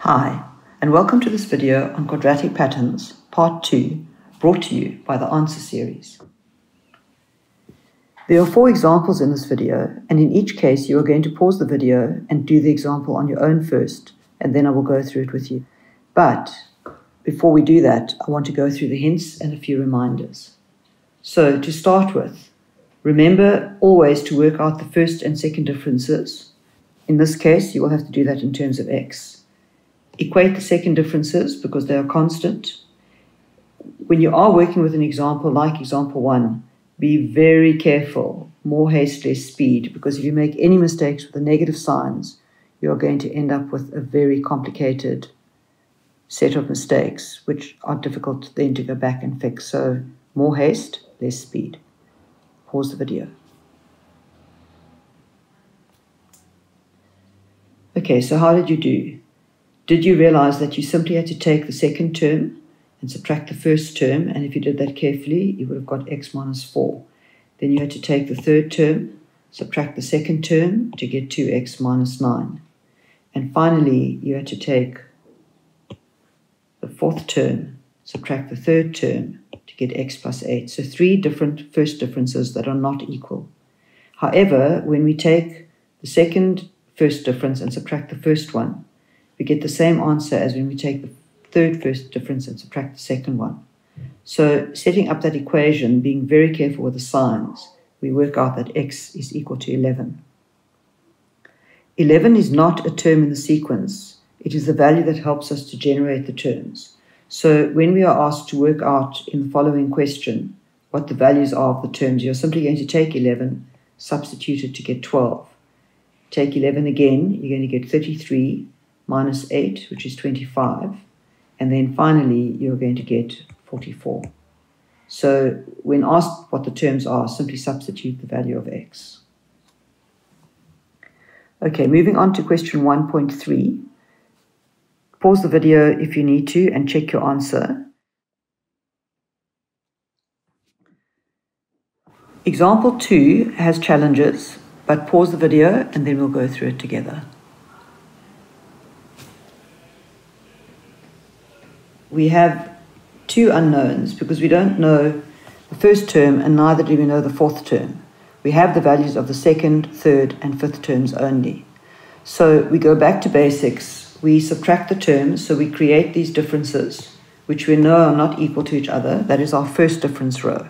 Hi, and welcome to this video on quadratic patterns, part 2, brought to you by the Answer series. There are four examples in this video, and in each case you are going to pause the video and do the example on your own first, and then I will go through it with you. But before we do that, I want to go through the hints and a few reminders. So to start with, remember always to work out the first and second differences. In this case, you will have to do that in terms of x. Equate the second differences because they are constant. When you are working with an example like example one, be very careful, more haste, less speed, because if you make any mistakes with the negative signs, you are going to end up with a very complicated set of mistakes, which are difficult then to go back and fix. So, more haste, less speed. Pause the video. Okay, so how did you do? Did you realize that you simply had to take the second term and subtract the first term? And if you did that carefully, you would have got x minus 4. Then you had to take the third term, subtract the second term to get 2x minus 9. And finally, you had to take the fourth term, subtract the third term to get x plus 8. So three different first differences that are not equal. However, when we take the second first difference and subtract the first one, we get the same answer as when we take the third first difference and subtract the second one. So setting up that equation, being very careful with the signs, we work out that x is equal to 11. 11 is not a term in the sequence. It is the value that helps us to generate the terms. So when we are asked to work out in the following question what the values are of the terms, you're simply going to take 11, substitute it to get 12. Take 11 again, you're going to get 33 minus 8, which is 25. And then finally, you're going to get 44. So when asked what the terms are, simply substitute the value of x. Okay, moving on to question 1.3. Pause the video if you need to and check your answer. Example 2 has challenges, but pause the video and then we'll go through it together. We have two unknowns because we don't know the first term and neither do we know the fourth term. We have the values of the second, third, and fifth terms only. So we go back to basics we subtract the terms, so we create these differences, which we know are not equal to each other. That is our first difference row.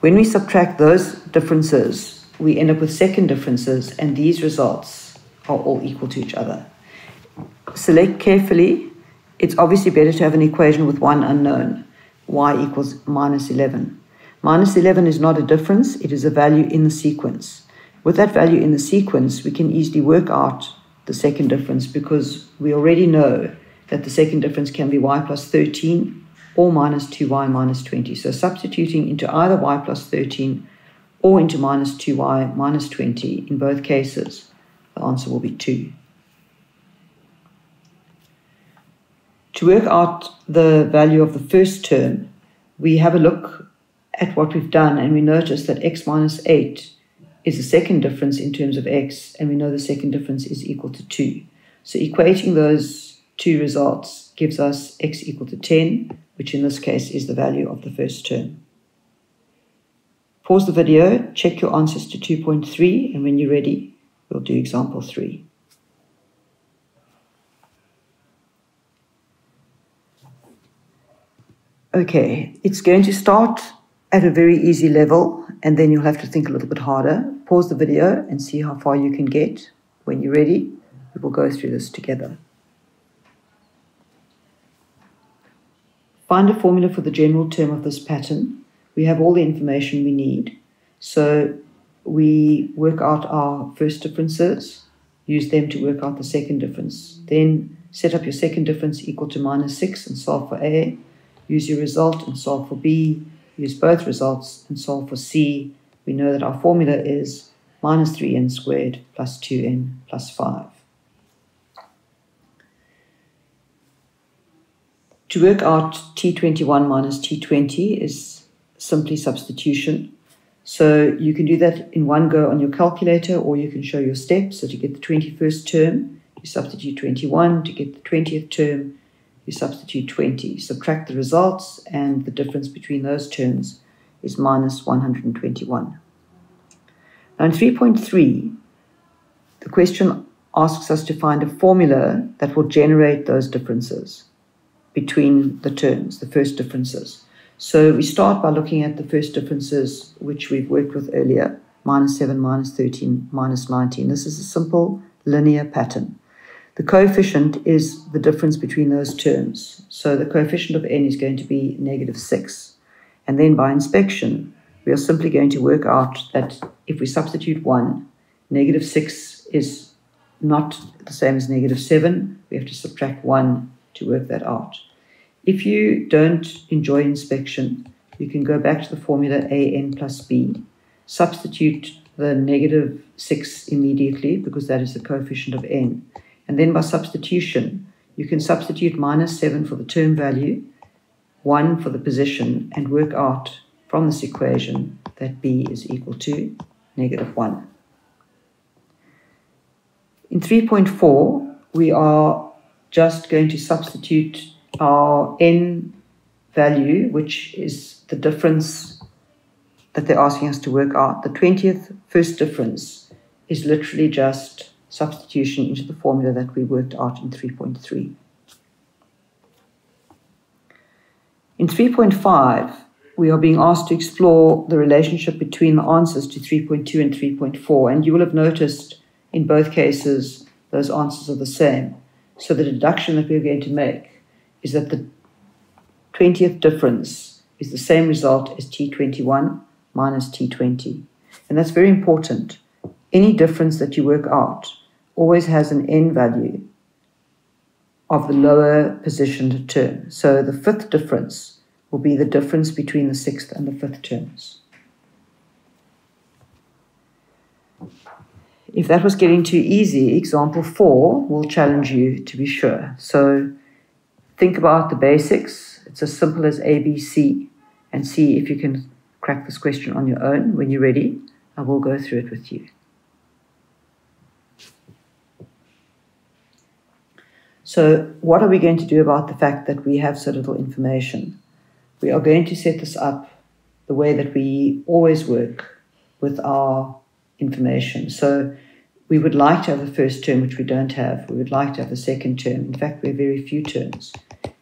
When we subtract those differences, we end up with second differences, and these results are all equal to each other. Select carefully. It's obviously better to have an equation with one unknown, y equals minus 11. Minus 11 is not a difference, it is a value in the sequence. With that value in the sequence, we can easily work out the second difference because we already know that the second difference can be y plus 13 or minus 2y minus 20. So substituting into either y plus 13 or into minus 2y minus 20 in both cases, the answer will be 2. To work out the value of the first term, we have a look at what we've done and we notice that x minus 8 is the second difference in terms of x, and we know the second difference is equal to 2. So equating those two results gives us x equal to 10, which in this case is the value of the first term. Pause the video, check your answers to 2.3, and when you're ready, we'll do example 3. Okay, it's going to start at a very easy level, and then you'll have to think a little bit harder. Pause the video and see how far you can get. When you're ready, we will go through this together. Find a formula for the general term of this pattern. We have all the information we need. So we work out our first differences, use them to work out the second difference. Then set up your second difference equal to minus 6 and solve for A. Use your result and solve for B use both results and solve for c, we know that our formula is minus 3n squared plus 2n plus 5. To work out t21 minus t20 is simply substitution. So you can do that in one go on your calculator or you can show your steps. So to get the 21st term, You substitute 21 to get the 20th term. You substitute 20. Subtract the results, and the difference between those terms is minus 121. Now, in 3.3, the question asks us to find a formula that will generate those differences between the terms, the first differences. So we start by looking at the first differences which we've worked with earlier minus 7, minus 13, minus 19. This is a simple linear pattern. The coefficient is the difference between those terms. So the coefficient of n is going to be negative 6. And then by inspection, we are simply going to work out that if we substitute 1, negative 6 is not the same as negative 7. We have to subtract 1 to work that out. If you don't enjoy inspection, you can go back to the formula an plus b, substitute the negative 6 immediately because that is the coefficient of n. And then by substitution, you can substitute minus 7 for the term value, 1 for the position, and work out from this equation that b is equal to negative 1. In 3.4, we are just going to substitute our n value, which is the difference that they're asking us to work out. The 20th first difference is literally just substitution into the formula that we worked out in 3.3. In 3.5, we are being asked to explore the relationship between the answers to 3.2 and 3.4, and you will have noticed in both cases those answers are the same. So the deduction that we're going to make is that the 20th difference is the same result as T21 minus T20. And that's very important. Any difference that you work out always has an n value of the lower positioned term. So the fifth difference will be the difference between the sixth and the fifth terms. If that was getting too easy, example four will challenge you to be sure. So think about the basics. It's as simple as ABC and see if you can crack this question on your own. When you're ready, I will go through it with you. So, what are we going to do about the fact that we have so little information? We are going to set this up the way that we always work with our information. So, we would like to have a first term, which we don't have. We would like to have a second term. In fact, we have very few terms.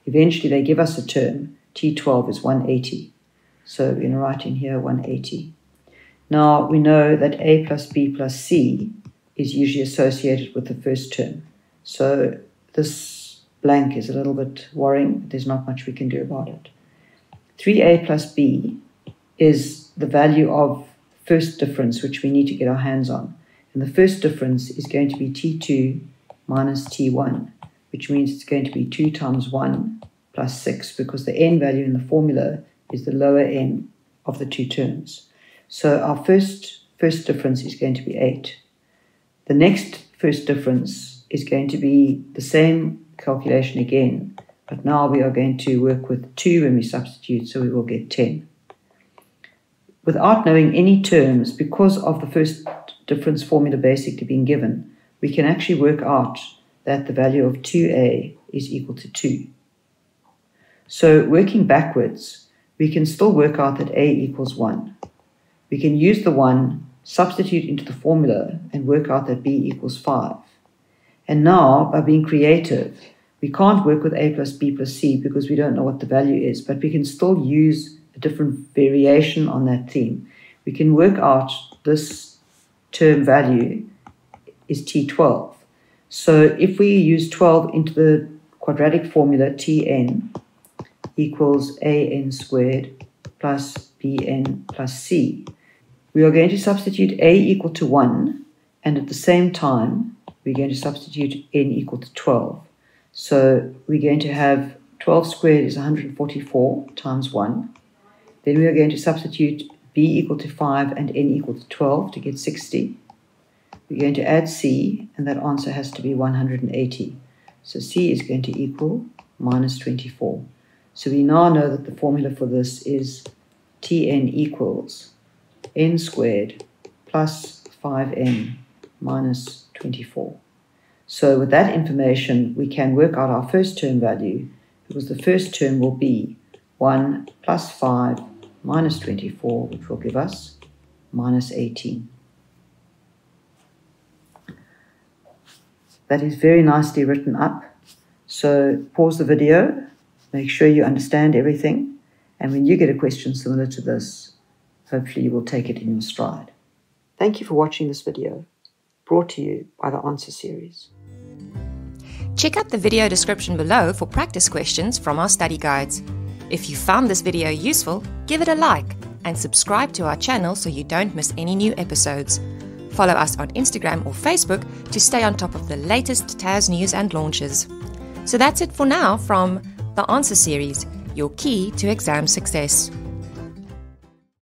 Eventually, they give us a term. T12 is 180. So we're going to write in here 180. Now, we know that A plus B plus C is usually associated with the first term. So this blank is a little bit worrying, there's not much we can do about it. 3a plus b is the value of first difference, which we need to get our hands on. And the first difference is going to be t2 minus t1, which means it's going to be 2 times 1 plus 6, because the n value in the formula is the lower n of the two terms. So our first, first difference is going to be 8. The next first difference is going to be the same calculation again, but now we are going to work with 2 when we substitute, so we will get 10. Without knowing any terms, because of the first difference formula basically being given, we can actually work out that the value of 2a is equal to 2. So working backwards, we can still work out that a equals 1. We can use the 1, substitute into the formula, and work out that b equals 5. And now, by being creative, we can't work with A plus B plus C because we don't know what the value is, but we can still use a different variation on that theme. We can work out this term value is T12. So if we use 12 into the quadratic formula, Tn equals an squared plus bn plus c, we are going to substitute a equal to 1, and at the same time, we're going to substitute n equal to 12. So we're going to have 12 squared is 144 times 1. Then we are going to substitute b equal to 5 and n equal to 12 to get 60. We're going to add c, and that answer has to be 180. So c is going to equal minus 24. So we now know that the formula for this is Tn equals n squared plus 5n minus 24. So with that information, we can work out our first term value because the first term will be 1 plus 5 minus 24, which will give us minus 18. That is very nicely written up. So pause the video, make sure you understand everything, and when you get a question similar to this, hopefully you will take it in your stride. Thank you for watching this video, brought to you by the Answer Series. Check out the video description below for practice questions from our study guides. If you found this video useful, give it a like and subscribe to our channel so you don't miss any new episodes. Follow us on Instagram or Facebook to stay on top of the latest TAS news and launches. So that's it for now from the Answer Series, your key to exam success.